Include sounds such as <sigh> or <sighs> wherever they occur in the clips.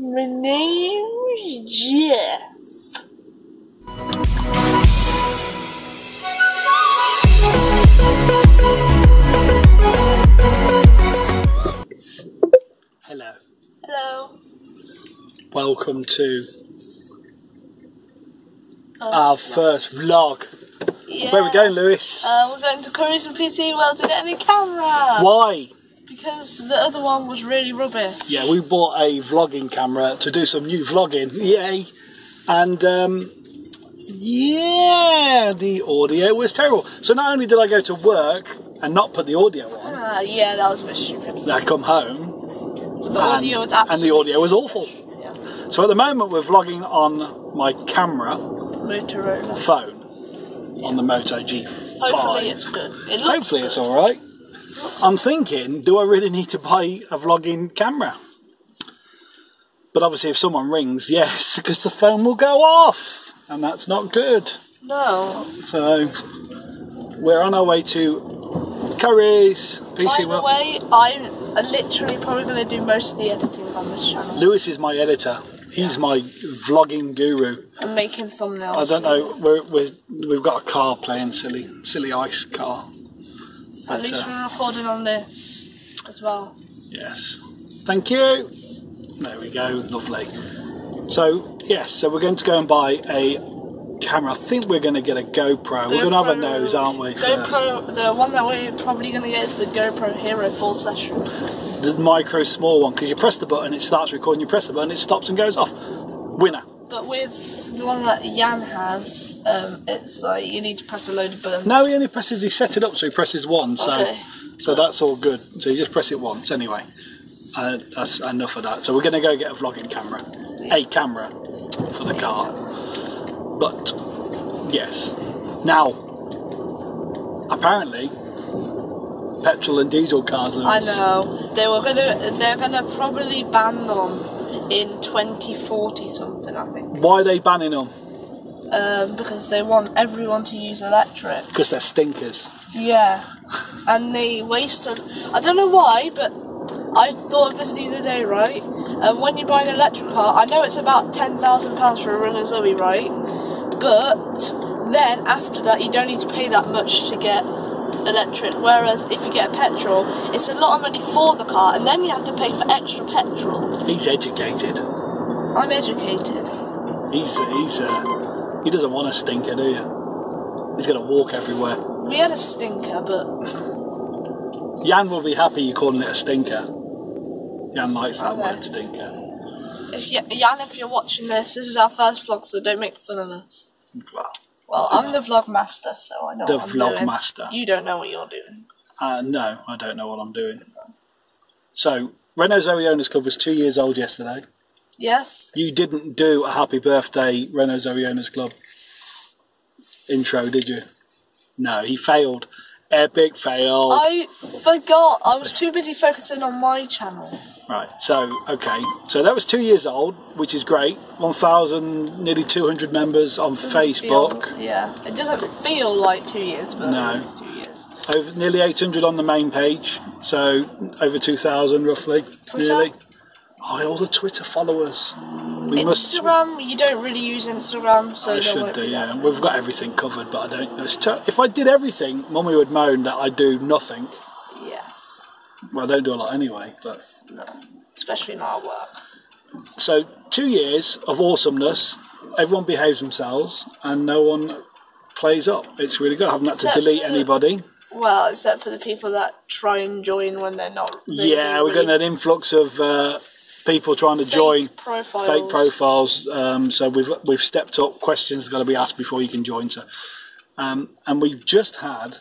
My name's Jeff. Hello. Hello. Welcome to Uh, our first vlog. yeah. Where are we going, Lewis? Uh, we're going to Curry's and PC World to get a new camera. Why? Because the other one was really rubbish. Yeah, we bought a vlogging camera to do some new vlogging. Yay! And um, yeah, the audio was terrible. So not only did I go to work and not put the audio on, Uh, yeah, that was a bit stupid. I come home But the and, audio was and the audio was awful. Yeah. So at the moment we're vlogging on my camera Motorola. phone on the Moto G5. Hopefully it's good. It looks Hopefully good. it's all right. I'm thinking, do I really need to buy a vlogging camera? But obviously, if someone rings, yes, <laughs> because the phone will go off, and that's not good. No. So we're on our way to Curry's By PC the World. way, I'm literally probably going to do most of the editing on this channel. Lewis is my editor. He's my vlogging guru. I'm making thumbnails. I don't know. We're, we're, we've got a car playing silly, silly ice car. At least we're recording on this as well. Yes. Thank you. There we go. Lovely. So, yes, so we're going to go and buy a camera. I think we're going to get a GoPro. We're going to have a nose, aren't we? First? GoPro, the one that we're probably going to get is the GoPro Hero 4 Session. The micro small one, because you press the button, it starts recording, you press the button, it stops and goes off. Winner. But with the one that Jan has, um, it's like you need to press a load of buttons. No, he only presses, he set it up so he presses one, so Okay. so that's all good. So you just press it once anyway. Uh, that's enough of that. So we're going to go get a vlogging camera, a camera for the car. But yes, now apparently petrol and diesel cars. Are I know they were gonna they're gonna probably ban them in 2040 something I think Why are they banning them? um, because they want everyone to use electric. Because they're stinkers. Yeah, and they wasted. I don't know why, but I thought of this the other day, right? And when you buy an electric car, I know it's about ten thousand pounds for a Renault Zoe, right? But then after that, you don't need to pay that much to get electric. Whereas if you get a petrol, it's a lot of money for the car, and then you have to pay for extra petrol. He's educated. I'm educated. He's he's uh, he doesn't want a stinker, do you? He's gonna walk everywhere. We had a stinker, but Jan will be happy you calling it a stinker. Jan likes that Okay. word, stinker. if you, Jan, if you're watching this, this is our first vlog, so don't make fun of us. Well, Well, I'm the vlog master, so I know The what I'm vlog doing. master. You don't know what you're doing. uh, no, I don't know what I'm doing. So, Renault Zoe Owners Club was two years old yesterday. Yes. You didn't do a happy birthday Renault Zoe Owners Club intro, did you? No, he failed. Epic fail. I forgot. I was too busy focusing on my channel. Right, so, okay. So that was two years old, which is great. 1,000, nearly 200 members on Facebook. Feel- yeah. It doesn't feel like two years, but No. it's two years. Over nearly 800 on the main page, so over 2,000 roughly. Twitter? Nearly. Oh, all the Twitter followers. We must. Instagram, you don't really use Instagram, so I should do, yeah. We've got everything covered, but I don't. T- if I did everything, Mummy would moan that I do nothing. Yes. Well, I don't do a lot anyway. But No. Especially in our work. so two years of awesomeness. Everyone behaves themselves, and no one plays up. It's really good. I haven't had to delete anybody. Well, except for the people that try and join when they're not. they Yeah, we're getting an influx of uh, people trying to fake join. profiles. fake profiles. Um, so we've we've stepped up. Questions got to be asked before you can join. So, um, and we've just had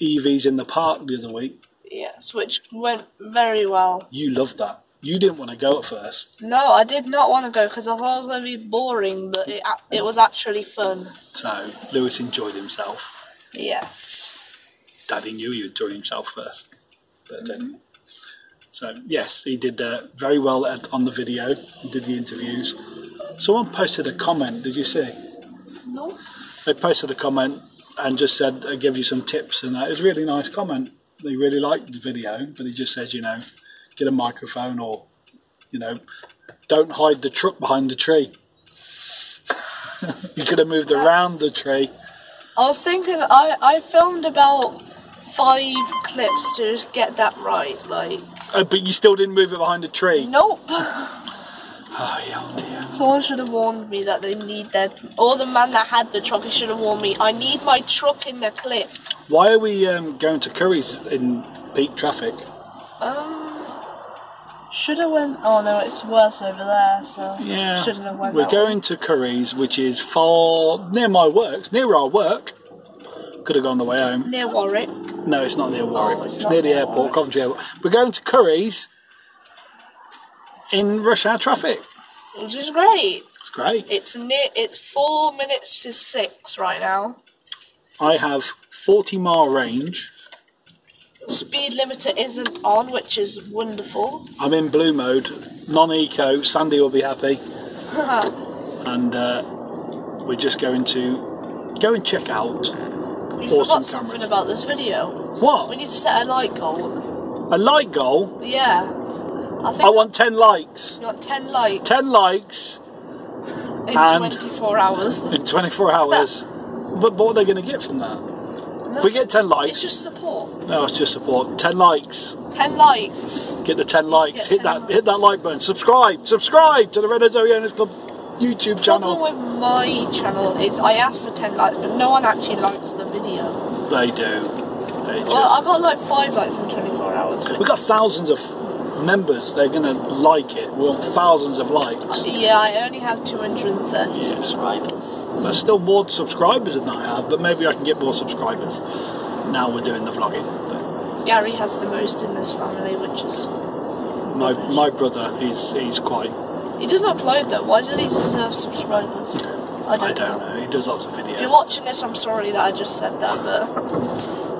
EVs in the park the other week. Yes, which went very well. You loved that. You didn't want to go at first, No, I did not want to go because I thought it was going to be boring, but it it was actually fun. so Lewis enjoyed himself. Yes. Daddy knew he would enjoy himself first, but then. So yes, he did uh, very well at, on the video. He did the interviews. Someone posted a comment. Did you see? No. they posted a comment and just said, I give you some tips, and that is a really nice comment. They really liked the video, but he just says, you know, get a microphone or, you know, Don't hide the truck behind the tree. <laughs> you could have moved around the tree. I was thinking, I, I filmed about five clips to just get that right. Like, Uh, but you still didn't move it behind the tree. nope. <sighs> Oh, yeah, dear. Someone should have warned me that they need their. Or the man that had the truck, he should have warned me. I need my truck in the clip. Why are we um, going to Curry's in peak traffic? Um, should have went. Oh no, it's worse over there. So Yeah. shouldn't have went. We're that going to Curry's, which is far near my work, near our work. Could have gone the way home. near Warwick. No, it's not near Warwick. It's near the airport. Coventry Airport. We're going to Curry's in rush hour traffic. Which is great. It's great. It's near. It's four minutes to six right now. I have 40 mile range. Speed limiter isn't on, which is wonderful. I'm in blue mode, non-eco. Sandy will be happy, <laughs> and uh, we're just going to go and check out You Awesome forgot something cameras. about this video. What? We need to set a like goal. a like goal. Yeah. I think I want 10 likes. you want ten likes 10 likes in and- twenty four hours. <laughs> in 24 hours. but what are they going to get from that? If we get 10 likes. It's just support. no, it's just support. 10 likes. Ten likes. Get the 10 likes. Get Hit 10 that likes. hit that like button. Subscribe. Subscribe to the Red Zoe Owners Club YouTube channel. Problem with my channel is I asked for 10 likes, but no one actually likes the video. They do. They just. Well, I got like 5 likes in 24 hours. We've got thousands of members. They're going to like it. We want thousands of likes. Uh, yeah, I only have 230 subscribers. There's still more subscribers than I have, but maybe I can get more subscribers. Now we're doing the vlogging. But Gary has the most in this family, which is. my my brother, he's he's quite. He doesn't upload though. Why does he deserve subscribers? I don't, I don't know. He does lots of videos. If you're watching this, I'm sorry that I just said that, but. <laughs>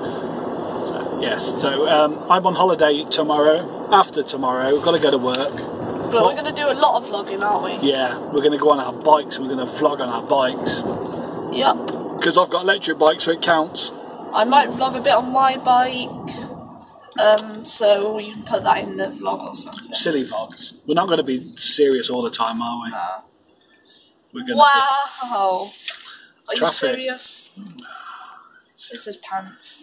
So, yes. So um, I'm on holiday tomorrow. After tomorrow, we've got to go to work. But we're going to do a lot of vlogging, aren't we? Yeah, we're going to go on our bikes. We're going to vlog on our bikes Yep. because I've got electric bikes, so it counts. I might vlog a bit on my bike. Um, so we can put that in the vlog or something. Silly vlogs. We're not going to be serious all the time, are we? Nah. We're going Wow. Are Traffic. you serious? <sighs> This is pants.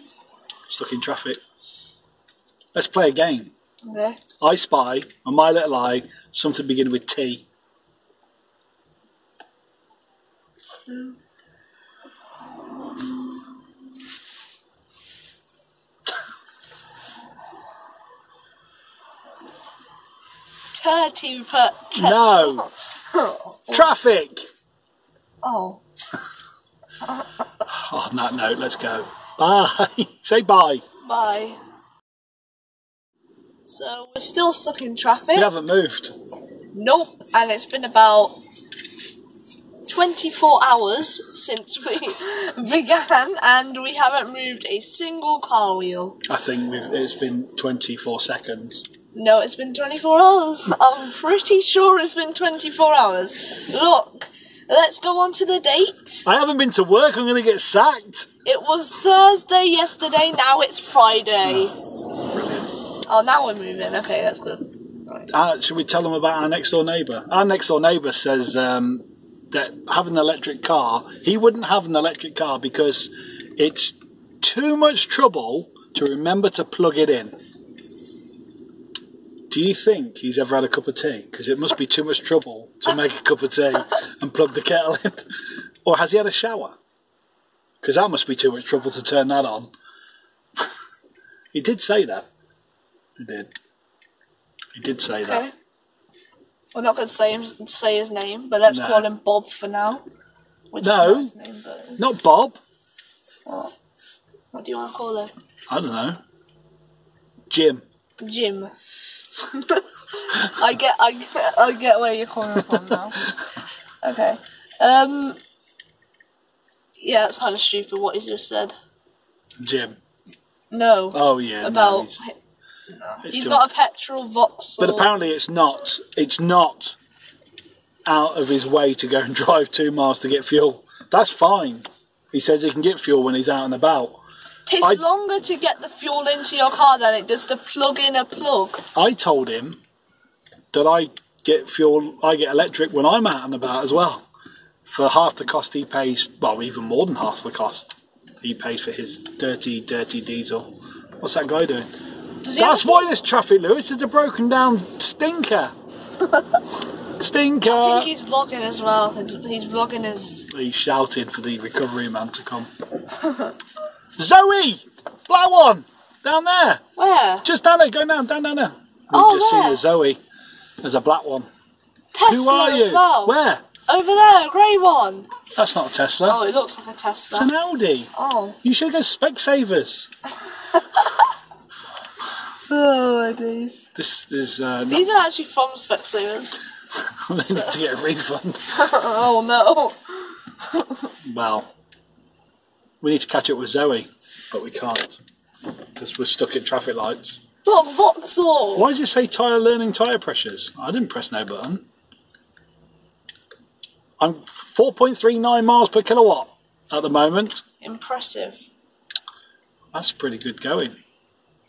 stuck in traffic. Let's play a game. Okay. I spy on my little eye something beginning with T. Thirty per. No. <laughs> Traffic. Oh. Oh, <laughs> on that note, let's go. Bye. <laughs> Say bye. Bye. So we're still stuck in traffic. We haven't moved. Nope. And it's been about 24 hours since we began, and we haven't moved a single car wheel. I think we've, it's been 24 seconds. No, it's been 24 hours. I'm pretty sure it's been 24 hours. Look, let's go on to the date. I haven't been to work. I'm going to get sacked. It was Thursday yesterday, now it's Friday. Brilliant. Oh, now we're moving. Okay, that's good. Right. Uh, should we tell them about our next door neighbour? Our next door neighbour says um, that having an electric car, he wouldn't have an electric car because it's too much trouble to remember to plug it in. Do you think he's ever had a cup of tea? Because it must be too much trouble to make a cup of tea and plug the kettle in. <laughs> Or has he had a shower? Because that must be too much trouble to turn that on. <laughs> he did say that. He did. He did say that. Okay. We're not going to say, him, say his name, but let's No. call him Bob for now. Which No. is not his name, but Not Bob. what? What do you want to call him? I don't know. Jim. Jim. <laughs> I get, I get, I get where you're coming from now. Okay. Um. Yeah, it's kind of stupid what he just said. Jim. No. Oh yeah. no, about. he's- it's he's too got a petrol Vauxhall. But apparently it's not. It's not out of his way to go and <laughs> drive two miles to get fuel. That's fine. He says he can get fuel when he's out and about. Takes I- longer to get the fuel into your car than it does to plug in a plug. I told him that I get fuel. I get electric when I'm out and about as well. For half the cost he pays, well, even more than half the cost he pays for his dirty, dirty diesel. What's that guy doing? That's why this traffic, Lewis. is a broken down stinker. <laughs> stinker. I think he's vlogging as well. He's, he's vlogging his. He shouted for the recovery man to come. <laughs> Zoe! Black one! Down there! Where? Just down there, go down, down, down there. We've Oh, just there. seen a Zoe. There's a black one. Tesla Who are as you? well. Where? Over there, a grey one. That's not a Tesla. Oh, it looks like a Tesla. It's an Audi. Oh. You should go Specsavers. <laughs> Oh, days. This is uh, These are actually from Specsavers. I <laughs> need to get a refund. <laughs> oh no. Well, we need to catch up with Zoe, but we can't because we're stuck in traffic lights. What Vauxhall. Why does it say tyre learning tyre pressures? I didn't press no button. I'm 4.39 miles per kilowatt at the moment. Impressive. That's pretty good going,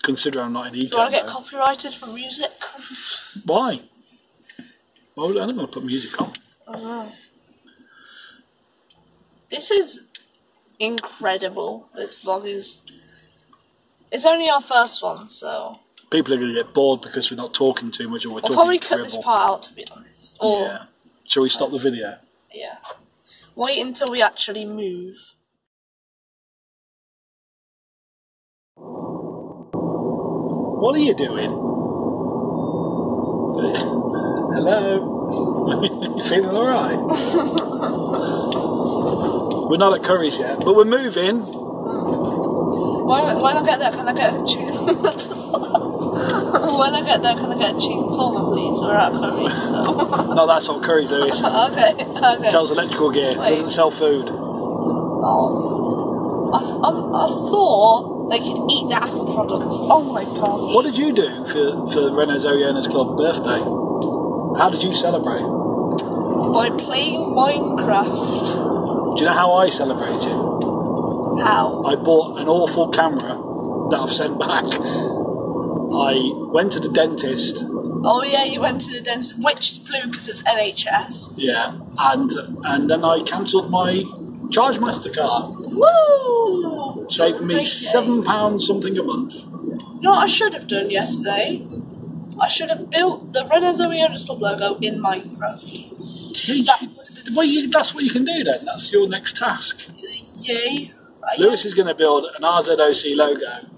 considering I'm not in eco. Do I get though. copyrighted for music? <laughs> Why? Well, I'm not going to put music on. Oh. This is incredible. This vlog is. It's only our first one, so People are going to get bored because we're not talking too much or we're I'll talking probably cut this part out to be honest. Or Yeah. Shall we stop the video? yeah. Wait until we actually move. What are you doing? <laughs> Hello? <laughs> you feeling alright? <laughs> we're not at Curry's yet, but we're moving. When, when I get there, can I get a chicken? when I get there, can I get a chicken korma, please? We're at Curry's, so. <laughs> No, that's what Curry's is. <laughs> okay, okay. Sells electrical gear, Wait. doesn't sell food. Oh. I, th- um, I thought they could eat the Apple products. Oh my god. What did you do for, for the Renault Club birthday? How did you celebrate? By playing Minecraft. Do you know how I celebrated? How? I bought an awful camera that I've sent back. I went to the dentist, Oh yeah, you went to the dentist, which is blue because it's NHS. yeah, and and then I cancelled my Chargemaster card, Woo! saving me seven pounds something a month. You know what I should have done yesterday? I should have built the Renault Zoe Owners Club logo in Minecraft. That would have been Well, you, that's what you can do then. That's your next task. Yay. Lewis is going to build an RZOC logo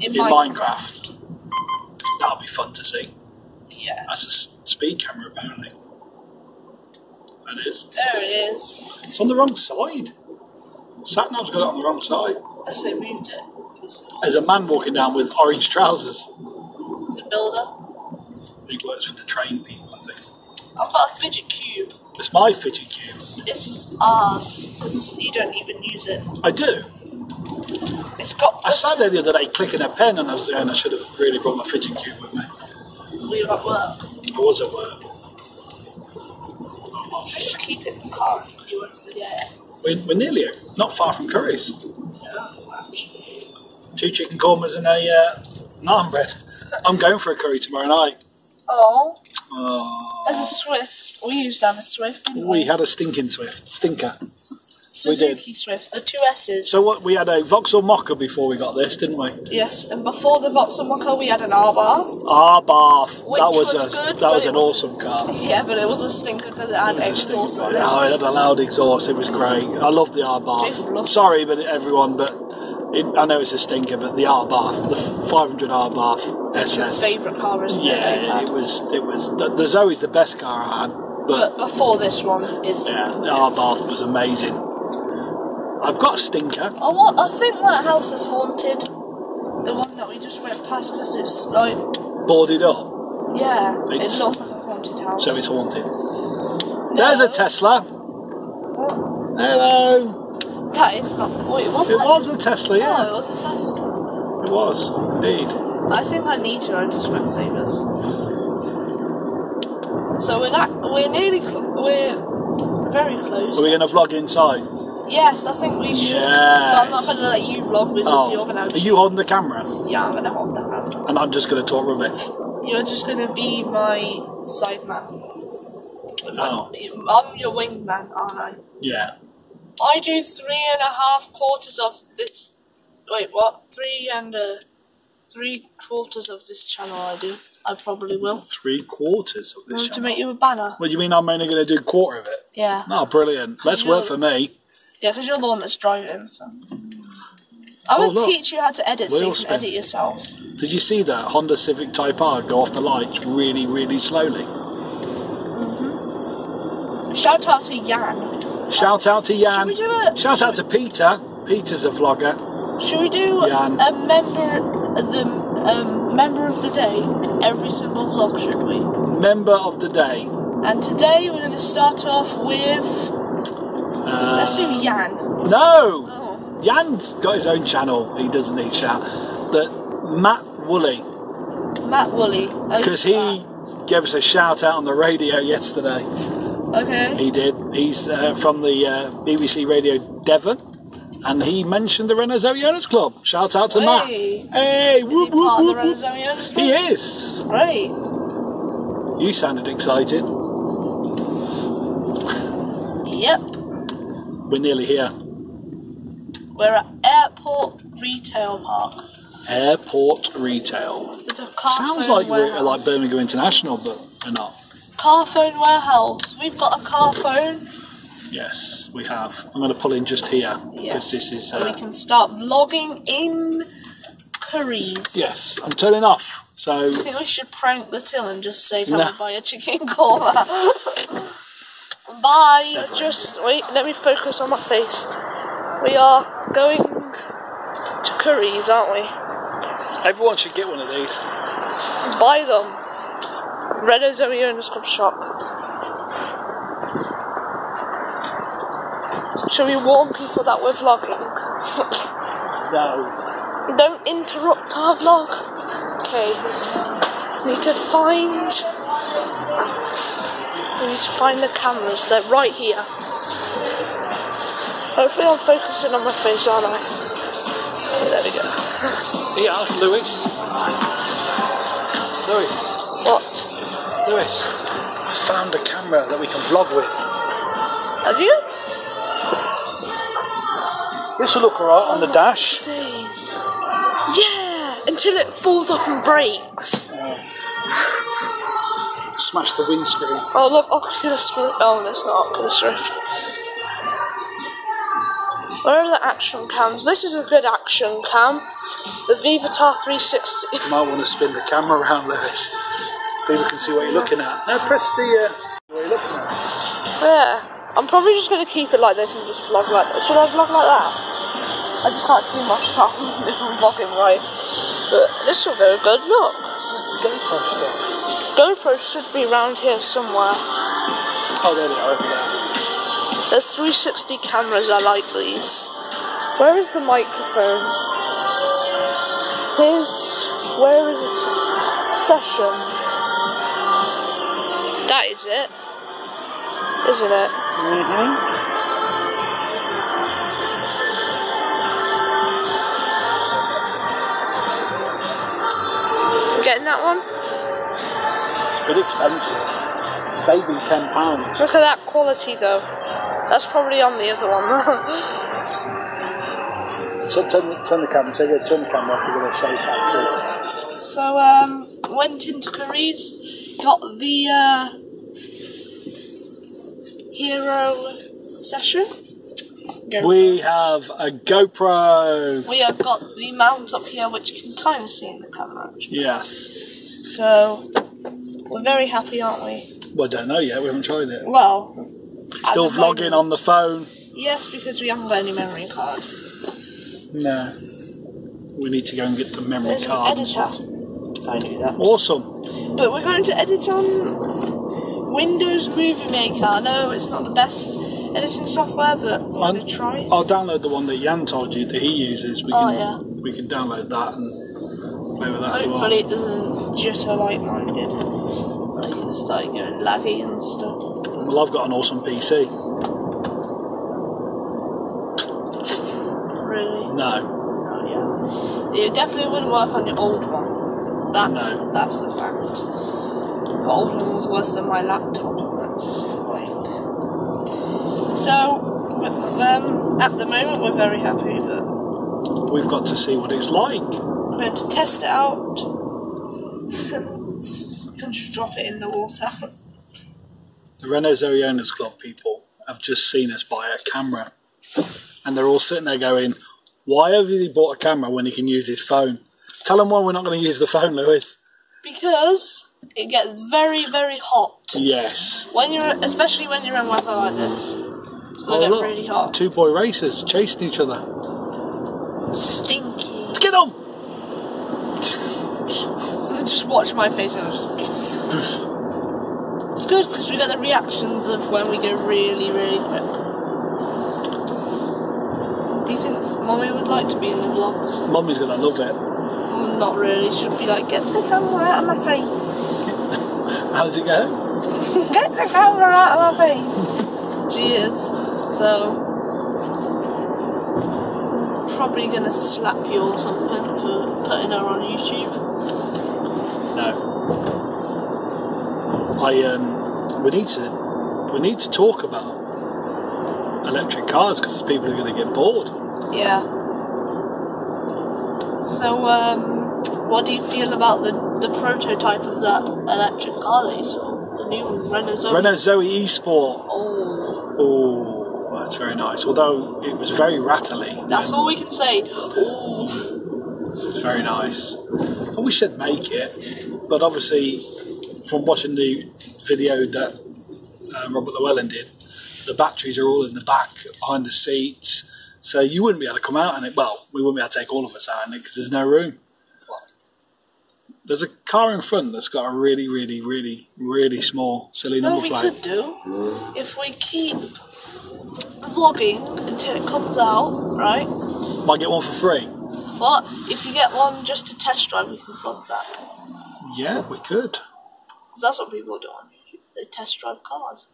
in, in Minecraft. Minecraft. That'll be fun to see. Yeah. That's a speed camera, apparently. That is. There it is. It's on the wrong side. Satnav's got it on the wrong side. Unless they moved it. There's a man walking down with orange trousers. He's a builder. He works for the train people. I've got a fidget cube. It's my fidget cube. It's, it's ours because you don't even use it. I do. It's got. I sat there the other day clicking a pen and I was saying I should have really brought my fidget cube with me. We were at work. I was at work. I should keep it in the car. You won't forget. We're, we're nearly here, not far from Curry's. Actually. Two chicken kormas and a uh, naan bread. I'm going for a curry tomorrow night. Oh, Oh, there's a Swift. We used to have a Swift. Didn't we, we had a stinking Swift, stinker. Suzuki Swift, the two S's. So what? We had a Vauxhall Mokka before we got this, didn't we? yes, and before the Vauxhall Mokka, we had an Abarth. Our bath. Which that was, was a good, that was an was- awesome car. <laughs> Yeah, but it was a stinker because it had It a exhaust on it. Oh, it had a loud exhaust. It was great. I loved the R Jacob bath. Sorry, but everyone, but it, I know it's a stinker, but the Abarth, the 500 Abarth It's your SS. favourite car, isn't it? Yeah, it was. It was. The, the Zoe's the best car I had, but But before this one is. yeah, the Abarth was amazing. I've got a stinker. I, want, I think that house is haunted. The one that we just went past because it's like. boarded up, Yeah, It's- it looks like a haunted house. so it's haunted. There's a Tesla. Oh. Hello. That is not. Wait, was oh, It was a Tesla, No, yeah. it was a Tesla. It was, indeed. I think I need to go to Specsavers. So we're not. We're nearly. Cl- we're very close. Are we going to vlog inside? yes, I think we should. Yes. But I'm not going to let you vlog because Oh, you're going to. are you holding the camera? Yeah, I'm going to hold that. And I'm just going to talk rubbish. You're just going to be my sideman. Oh, I'm your wingman, aren't I? yeah. I do three and a half quarters of this. Wait, what? Three and uh, three quarters of this channel. I do. I probably will. Three quarters of this Want to make you a banner? Do you mean I'm only going to do a quarter of it? Yeah. Oh, brilliant. Less work for me. Yeah, because you're the one that's driving. So. I Oh, will look. teach you how to edit, so you can spin. edit yourself. Did you see that Honda Civic Type R go off the lights really, really slowly? Mhm. Shout out to Jan. Shout out to Jan. Should we do it? Shout out to Peter. Peter's a vlogger. Should we do Jan. a member the um, member of the day every single vlog? Should we? Member of the day. And today we're going to start off with Uh, let's do Jan. no! Oh, Jan's got his own channel. He doesn't need shout. That Matt Woolley, Matt Woolley. because he gave us a shout out on the radio yesterday. Okay. He did. He's uh, from the uh, BBC Radio Devon, and he mentioned the Renault Zoe Owners Club. Shout out to Matt. Hey. Hey, whoop, whoop, whoop, whoop. He is. Great. You sounded excited. Yep. We're nearly here. We're at Airport Retail Park. Airport retail. There's a car Sounds like we're at like Birmingham International, but we're not. Car phone warehouse. We've got a car phone. Yes, we have. I'm going to pull in just here because Yes. this is. Uh, we can start vlogging in Curry's. yes, I'm turning off. So I think we should prank the till and just say, "Can No. we buy a chicken korma?" <laughs> Bye. Definitely. Just wait. Let me focus on my face. We are going to Curry's, aren't we? everyone should get one of these. Buy them. Renault Zoe Owners Club shop. Shall we warn people that we're vlogging? No. Don't interrupt our vlog. Okay. We need to find. We need to find the cameras. They're right here. Hopefully, I'm focusing on my face, aren't I? There we go. Yeah, Lewis. Lewis. What? Lewis. I found a camera that we can vlog with. Have you? This will look alright on the dash. Days. Yeah, until it falls off and breaks. <sighs> Smash the windscreen. Oh look, Oculus Rift. Oh, that's oh, not Oculus Rift. Where are the action cams? This is a good action cam. The Vivitar 360. You might want to spin the camera around, Lewis. People can see what you're looking at. Now press the. Uh, what you're looking at. Yeah. I'm probably just going to keep it like this and just vlog like that. Should I vlog like that? I just can't see my thumb if I'm vlogging right. But this will go good. Look. That's the GoPro stuff. GoPro should be around here somewhere. Oh, there they are over there. There's 360 cameras, I like these. Where is the microphone? Here's. Where is it? Session. Is it. Isn't it? Mm-hmm. Getting that one? It's bit expensive. Saving ten pounds. Look at that quality though. That's probably on the other one. <laughs> So turn, turn the camera. So go turn the camera off. We're going to save that. so, um, went into Curry's, got the, uh, Hero session. Go. We have a GoPro. We have got the mount up here, which you can kind of see in the camera. Actually. Yes. So we're very happy, aren't we? Well, I don't know yet. We haven't tried it. Well, Still vlogging moment- on the phone. Yes, because we haven't got any memory card. No. We need to go and get the memory There's an card. editor. I knew that. Awesome. But we're going to edit on Windows Movie Maker. I know it's not the best editing software, but I'm- going to try. I'll download the one that Jan told you that he uses. We Oh, can yeah. we can download that and play with that Hopefully as it doesn't jitter like mine did. Like it started going laggy and stuff. well. Well, I've got an awesome PC. Really? No. Oh, yeah. It definitely wouldn't work on your old one. That's No. that's a fact. One was worse than my laptop. That's fine. So, um, at the moment, we're very happy, but We've got to see what it's like. we're going to test it out. <laughs> and just drop it in the water. The Renault Zoe Owners Club people have just seen us buy a camera. And they're all sitting there going, why have you bought a camera when he can use his phone? Tell them why we're not going to use the phone, Lewis. because it gets very, very hot. Yes. When you're, especially when you're in weather like this. It's Oh, gonna get look, really hot. two boy racers chasing each other. Stinky. Let's get on! <laughs> Just watch my face and just It's good because we get the reactions of when we go really, really quick. Do you think mommy would like to be in the vlogs? Mommy's going to love it. Not really. She'd be like, get the camera out of my face. How does it go? get the camera out of my face. She is. So, probably gonna slap you or something for putting her on YouTube. No. I um, we need to we need to talk about electric cars because people are going to get bored. Yeah. So, um, what do you feel about the, the prototype of that electric car you saw? The new Renault Zoe? Renault Zoe eSport. Oh, Oh, that's very nice. Although it was very rattly. that's all we can say. Oh, It's very nice. I wish they'd make it, but obviously, from watching the video that um, Robert Llewellyn did, the batteries are all in the back behind the seats, so you wouldn't be able to come out in it. Well, we wouldn't be able to take all of us out in it because there's no room. There's a car in front that's got a really, really, really, really small silly no, number we could do if we keep vlogging until it comes out, right? Might get one for free. But if you get one just to test drive, we can vlog that. Yeah, we could. that's what people do on. They test drive cars.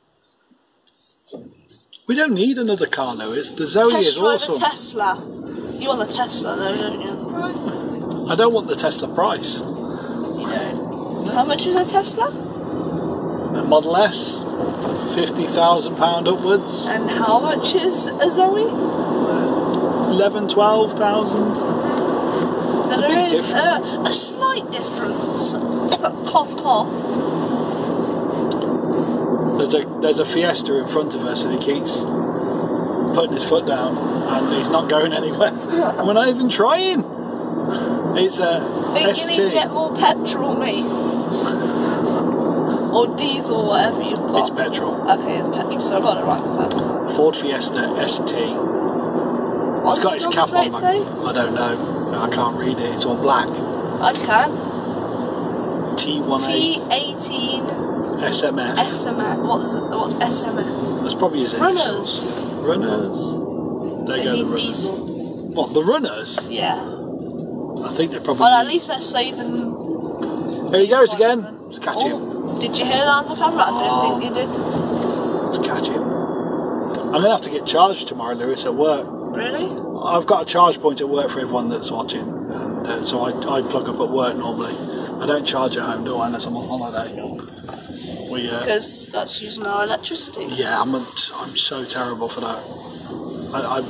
We don't need another car, Lewis. The Zoe test is drive awesome. a Tesla. You want the Tesla though, don't you? I don't want the Tesla price. How much is a Tesla? A Model S, fifty thousand pound upwards, And how much is a Zoe? eleven, twelve thousand. So a there is a, a slight difference. <coughs> cough, cough. There's a there's a Fiesta in front of us, and he keeps putting his foot down, and he's not going anywhere. and <laughs> we're not even trying. It's a Think you need to get more petrol, mate. Or diesel, whatever you've got. It's petrol. Okay, it's petrol, so I got it right first. Ford Fiesta ST. What's it's got its cap on. I don't know. I can't read it. It's all black. I can. T18 T18 SMF. SMF. What's? What's SMF? That's probably his initials. Runners. Runners. There They go the need runners. diesel. What the runners? Yeah. I think they're probably. Well, at least they're saving. There he goes again. Let's catch oh, him. Did you hear that on the camera? I don't think you did. Let's catch him. I'm gonna have to get charged tomorrow, Lewis, at work. Really? I've got a charge point at work for everyone that's watching, and uh, so I, I plug up at work normally. I don't charge at home, do I? Unless I'm on holiday. We, uh, Because that's using our electricity. yeah, I'm a, I'm so terrible for that. I, I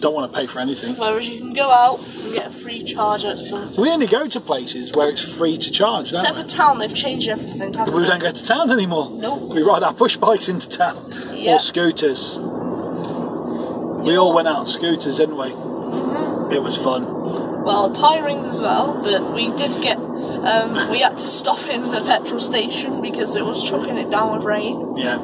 don't want to pay for anything. Whereas you can go out and get a free charge at some. We only go to places where it's free to charge, Except we? for town, they've changed everything. haven't We don't go to town anymore. Nope. We ride our push bikes into town. Yeah. Or scooters. We all went out on scooters, didn't we? Mm-hmm. It was fun. Well, tiring as well, but we did get. Um, we had to stop in the petrol station because it was chucking it down with rain. Yeah.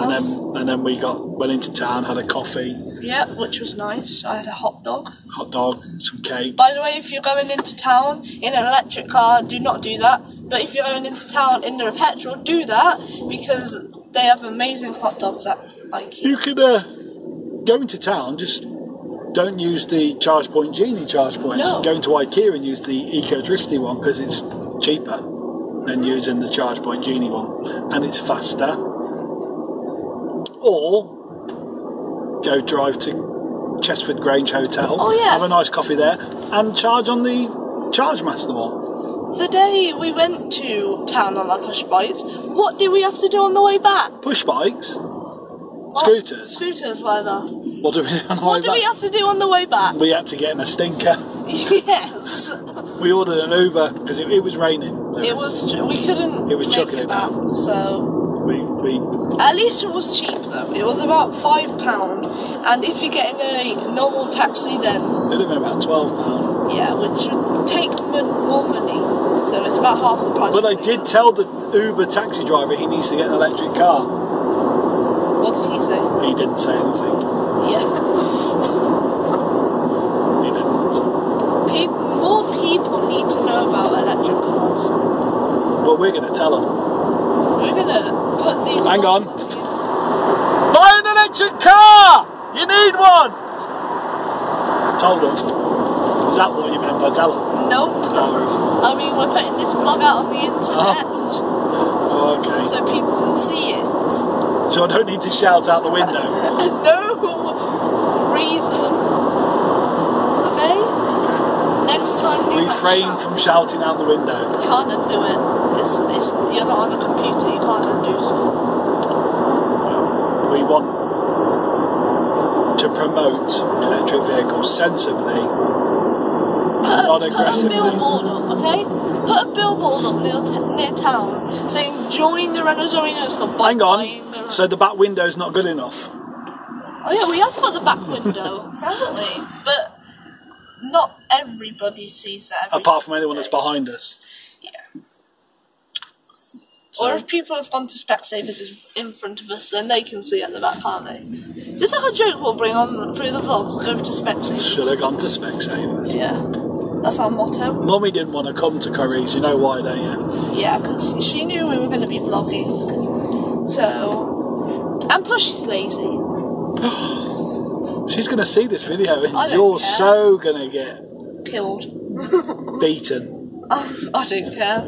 And then and then we got went into town, had a coffee, Yeah, which was nice. I had a hot dog. hot dog, some cake. By the way, if you're going into town in an electric car, do not do that. But if you're going into town in a petrol, do that because they have amazing hot dogs at like. You could uh, go into town, just don't use the charge point genie charge points. No. Go into IKEA and use the ecotricity one because it's cheaper than using the charge point genie one, and it's faster. Or go drive to Chesford Grange Hotel. Oh, yeah. Have a nice coffee there and charge on the Chargemaster one. the day we went to town on our push bikes, what did we have to do on the way back? Push bikes, What? scooters. Scooters, whatever. What do we on the way What did back? we have to do on the way back? We had to get in a stinker. <laughs> <laughs> yes. We ordered an Uber because it, it was raining. It was. tr- We couldn't. It was chucking it it down. So We, we at least it was cheap though. It was about five pound, and if you're getting a normal taxi, then it'd have been about twelve pounds. yeah, which would take more money. So it's about half the price. But I did tell the Uber taxi driver he needs to get an electric car. What did he say? He didn't say anything. Yeah. He didn't. Pe- more people need to know about electric cars. But we're going to tell him. We're gonna put these. Hang ones on. you- Buy an electric car! You need one! Told him. Is that what you meant by tell him? Nope. Oh, I mean, we're putting this vlog out on the internet oh okay. so people can see it. So I don't shout out the window. <laughs> no reason. Okay? Next time you Refrain from shouting out the window. You can't undo it. It's, it's, you're not on a computer, you can't undo so. We want to promote electric vehicles sensibly, Put, not a- put a billboard up, okay? Put a billboard up near, t- near town saying join the Renault Club by Hang on. the- So the back window's not good enough. Oh yeah, we have got the back window, <laughs> haven't we? But not everybody sees that. every Apart from anyone that's behind us. Yeah. So- Or if people have gone to Specsavers in front of us, then they can see at the back, can't they? Just like a joke we'll bring on through the vlogs, go to Specsavers. Should have gone to Specsavers. Yeah. That's our motto. Mummy didn't want to come to Curry's, you know why, don't you? Yeah, because she knew we were going to be vlogging. So. And plus, she's lazy. <gasps> She's going to see this video and you're care. so going to get Killed. <laughs> beaten I don't care.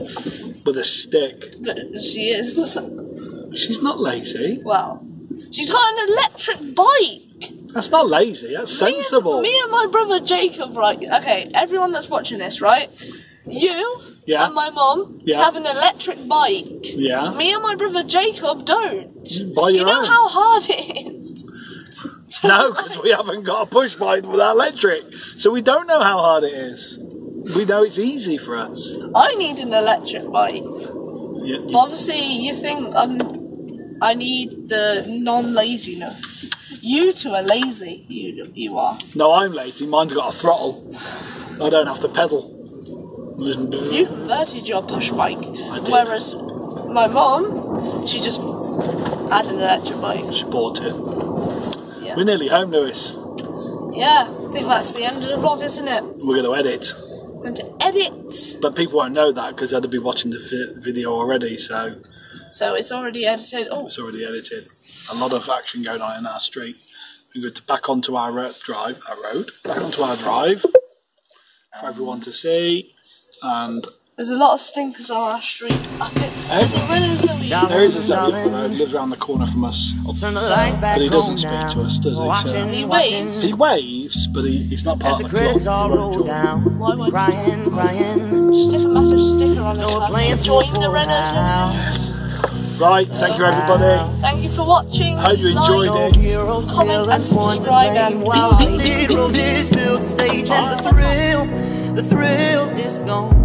with a stick. But she is. She's not lazy. Well, she's got an electric bike. That's not lazy, that's Me and- sensible. Me and, my brother Jacob, right? Okay, everyone that's watching this, right? You Yeah. and my mom Yeah. have an electric bike. Yeah. Me and my brother Jacob don't. Buy you know own. how hard it is. <laughs> No, because we haven't got a push bike with electric. So we don't know how hard it is. We know it's easy for us. I need an electric bike. Yeah, But obviously, you think um, I need the non-laziness. You two are lazy. You you are. No, I'm lazy. Mine's got a throttle. I don't have to pedal. You converted your push bike, did. whereas my mom, she just had an electric bike. She bought it. Yeah. We're nearly home, Lewis. Yeah, I think that's the end of the vlog, isn't it? We're going to edit. Going to edit. But people won't know that because they'll be watching the video already, so So it's already edited. Oh, it's already edited. A lot of action going on in our street. We're going to back onto our ro- drive, our road, back onto our drive for everyone to see. And there's a lot of stinkers on our street. I think Eh? there's a relatively there is a Zoe who lives around the corner from us. I'll turn the lights back But he doesn't speak to us, does he? So- He waves. He waves, but he, he's not part the of the club. credits He all won't roll down. Why would- Crying, crying. Just stick a massive sticker on it. No, we're class. playing to Join the Renault. House. Right, thank you everybody. Thank you for watching. Hope you enjoyed Like, it. Comment and villains, one to subscribe um, blame. and While bye. painted roses fill the stage and the thrill, the thrill is gone.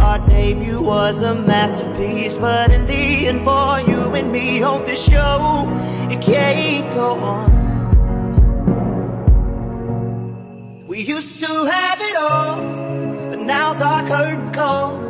Our debut was a masterpiece, but in the end, for you and me on this show, it can't go on. We used to have it all, but now's our curtain call.